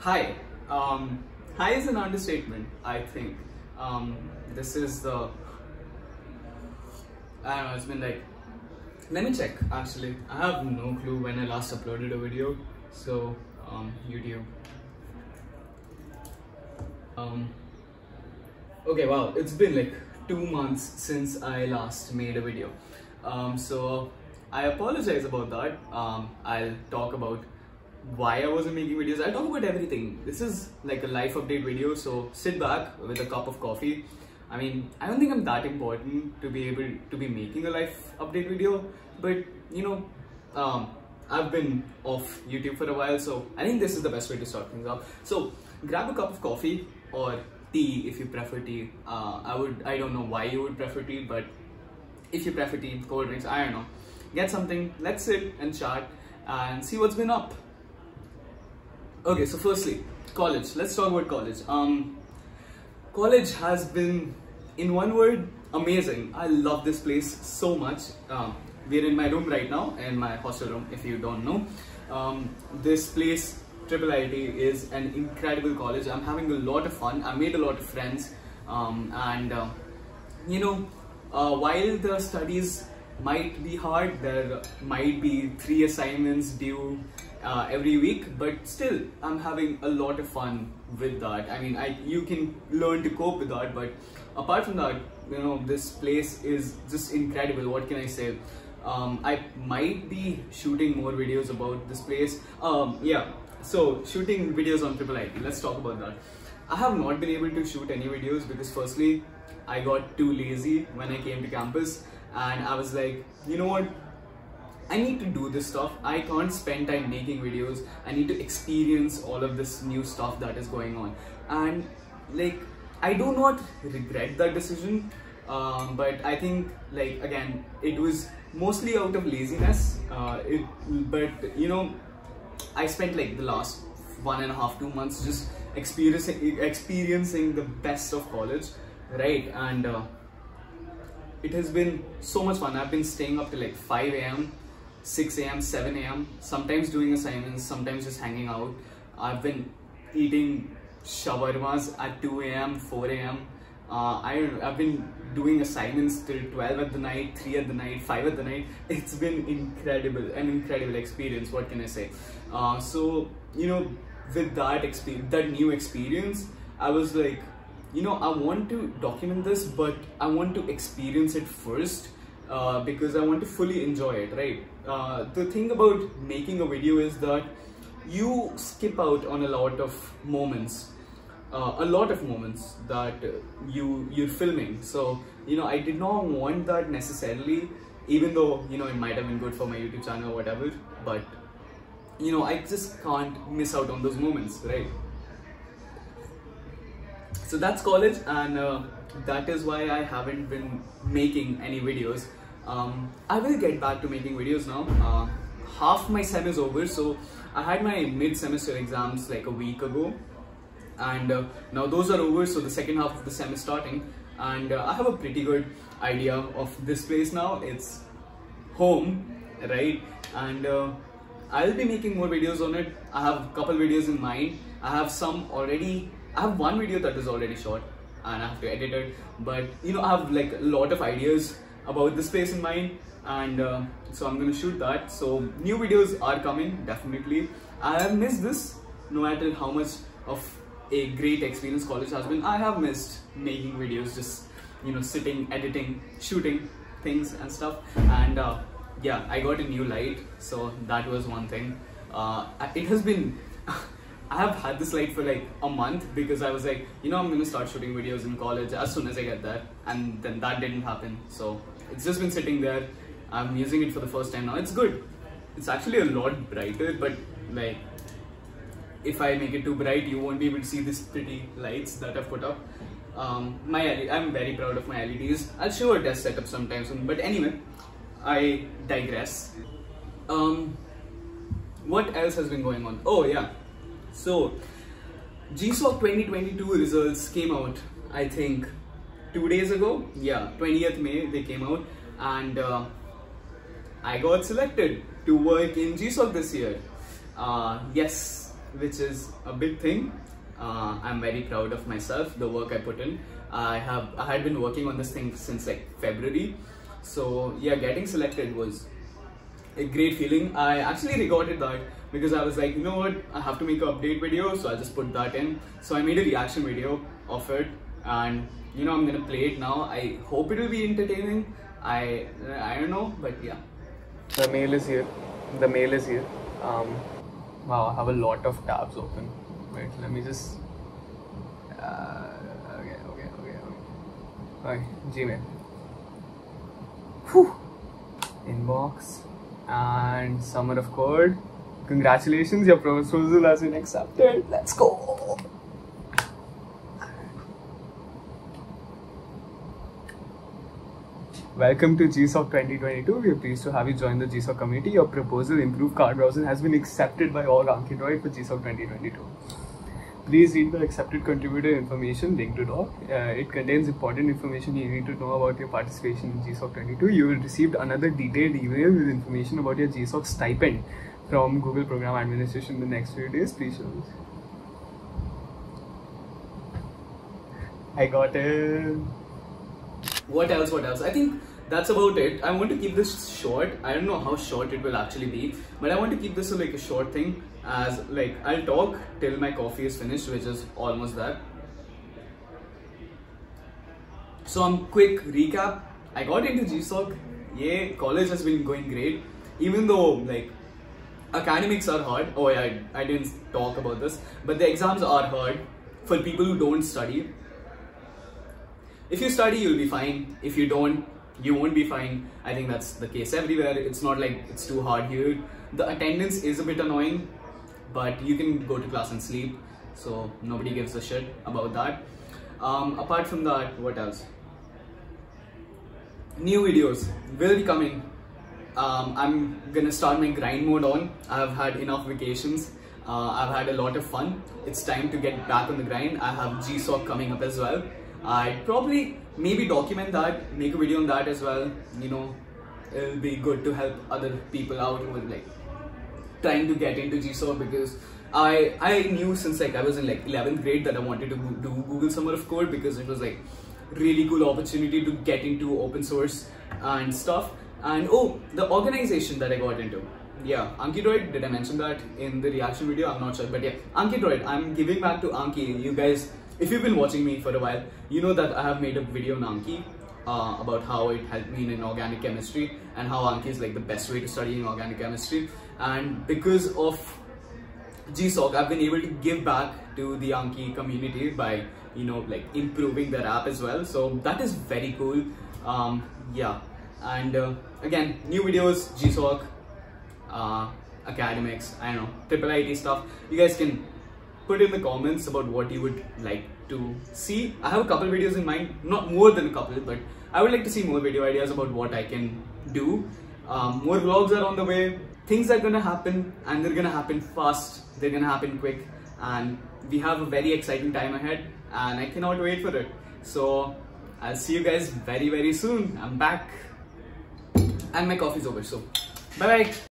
Hi. Um, hi is an understatement, I think. Um, this is the. I don't know, it's been like. Let me check actually. I have no clue when I last uploaded a video. So, um, YouTube. Um, okay, wow, it's been like two months since I last made a video. Um, so, I apologize about that. Um, I'll talk about why I wasn't making videos. I'll talk about everything. This is like a life update video, so sit back with a cup of coffee. I mean, I don't think I'm that important to be able to be making a life update video, but you know, um, I've been off YouTube for a while, so I think this is the best way to start things off. So grab a cup of coffee or tea if you prefer tea. Uh, I would, I don't know why you would prefer tea, but if you prefer tea, cold drinks, I don't know. Get something, let's sit and chat and see what's been up. Okay, so firstly, college. Let's talk about college. Um, college has been, in one word, amazing. I love this place so much. Um, we're in my room right now, in my hostel room, if you don't know. Um, this place, Triple IT, is an incredible college. I'm having a lot of fun. I made a lot of friends, um, and uh, you know, uh, while the studies might be hard, there might be three assignments due uh, every week, but still, I'm having a lot of fun with that. I mean, I you can learn to cope with that, but apart from that, you know, this place is just incredible. What can I say? Um, I might be shooting more videos about this place. Um, yeah, so shooting videos on Triple IT. Let's talk about that. I have not been able to shoot any videos because firstly, I got too lazy when I came to campus and I was like, you know what? I need to do this stuff. I can't spend time making videos. I need to experience all of this new stuff that is going on. And like, I do not regret that decision. Um, but I think like again, it was mostly out of laziness. Uh, it, but you know, I spent like the last one and a half, two months just experiencing experiencing the best of college, right? And uh, it has been so much fun. I've been staying up till like 5 a.m., 6 a.m., 7 a.m., sometimes doing assignments, sometimes just hanging out. I've been eating shawarmas at 2 a.m., 4 a.m. Uh, I, I've been doing assignments till 12 at the night, 3 at the night, 5 at the night. It's been incredible, an incredible experience, what can I say? Uh, so, you know, with that experience, that new experience, I was like, you know, I want to document this, but I want to experience it first uh, because I want to fully enjoy it, right? Uh, the thing about making a video is that you skip out on a lot of moments, uh, a lot of moments that you you're filming. So you know, I did not want that necessarily, even though you know it might have been good for my YouTube channel or whatever, but you know, I just can't miss out on those moments, right? So that's college and uh, that is why I haven't been making any videos. Um, I will get back to making videos now. Uh, half my sem is over so I had my mid-semester exams like a week ago. And uh, now those are over so the second half of the sem is starting. And uh, I have a pretty good idea of this place now. It's home right? And uh, I'll be making more videos on it. I have a couple videos in mind. I have some already I have one video that is already shot and I have to edit it but you know I have like a lot of ideas about this place in mind and uh, so I'm gonna shoot that. So new videos are coming definitely. I have missed this no matter how much of a great experience college has been I have missed making videos just you know sitting editing shooting things and stuff. And uh, yeah I got a new light so that was one thing. Uh, it has been I have had this light for like a month because I was like, you know, I'm gonna start shooting videos in college as soon as I get there, and then that didn't happen. So it's just been sitting there. I'm using it for the first time now. It's good. It's actually a lot brighter, but like, if I make it too bright, you won't be able to see these pretty lights that I've put up. Um, my I'm very proud of my LEDs. I'll show a test setup sometime soon. But anyway, I digress. Um, what else has been going on? Oh yeah so, GSOC 2022 results came out, I think, two days ago. Yeah, 20th May they came out, and uh, I got selected to work in GSOC this year. Uh, yes, which is a big thing. Uh, I'm very proud of myself, the work I put in. I have I had been working on this thing since like February, so yeah, getting selected was a great feeling. I actually recorded that because I was like, you know what, I have to make an update video, so I just put that in. So I made a reaction video of it, and you know I'm gonna play it now. I hope it will be entertaining. I I don't know, but yeah. The mail is here. The mail is here. Um, wow, I have a lot of tabs open. Wait, let me just. Uh, okay, okay, okay, okay. Okay, Gmail. Whew. Inbox and summer of code. Congratulations, your proposal has been accepted. Let's go. Welcome to GSOC 2022. We are pleased to have you join the GSOC community. Your proposal, Improve Card Browser, has been accepted by all AnkiDroid for GSOC 2022. Please read the accepted contributor information link to doc. Uh, it contains important information you need to know about your participation in GSOC 22. You will receive another detailed email with information about your GSOC stipend from Google Program Administration in the next few days. Please show this. I got it. What else? What else? I think that's about it. I want to keep this short. I don't know how short it will actually be, but I want to keep this like a short thing. As like I'll talk till my coffee is finished, which is almost there. So um, quick recap. I got into GSOC. Yeah, college has been going great. Even though like academics are hard. Oh yeah, I, I didn't talk about this, but the exams are hard for people who don't study. If you study, you'll be fine. If you don't, you won't be fine. I think that's the case everywhere. It's not like it's too hard here. The attendance is a bit annoying, but you can go to class and sleep. So nobody gives a shit about that. Um, apart from that, what else? New videos will be coming. Um, I'm gonna start my grind mode on. I've had enough vacations. Uh, I've had a lot of fun. It's time to get back on the grind. I have GSOC coming up as well. I'd probably maybe document that, make a video on that as well. You know, it'll be good to help other people out who are like trying to get into GSOC because I I knew since like I was in like 11th grade that I wanted to do Google Summer of Code because it was like really cool opportunity to get into open source and stuff. And oh, the organization that I got into. Yeah, AnkiDroid, did I mention that in the reaction video? I'm not sure, but yeah, AnkiDroid, I'm giving back to Anki. You guys if you've been watching me for a while, you know that I have made a video on Anki uh, about how it helped me in organic chemistry and how Anki is like the best way to study in organic chemistry. And because of GSOC, I've been able to give back to the Anki community by, you know, like improving their app as well. So that is very cool. Um, yeah. And uh, again, new videos, GSOC, uh, academics, I don't know, triple IT stuff. You guys can put in the comments about what you would like to see. I have a couple videos in mind, not more than a couple, but I would like to see more video ideas about what I can do. Um, more vlogs are on the way. Things are gonna happen and they're gonna happen fast. They're gonna happen quick and we have a very exciting time ahead and I cannot wait for it. So I'll see you guys very, very soon. I'm back and my coffee's over. So bye bye.